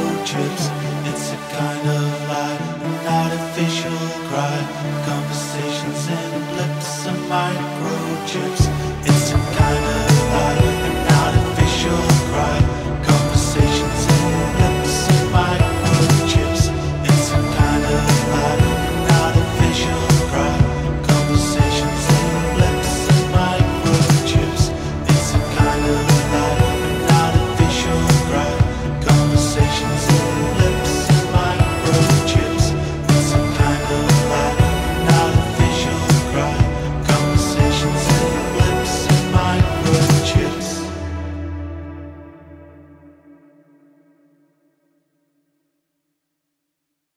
It's a kind of life, an artificial.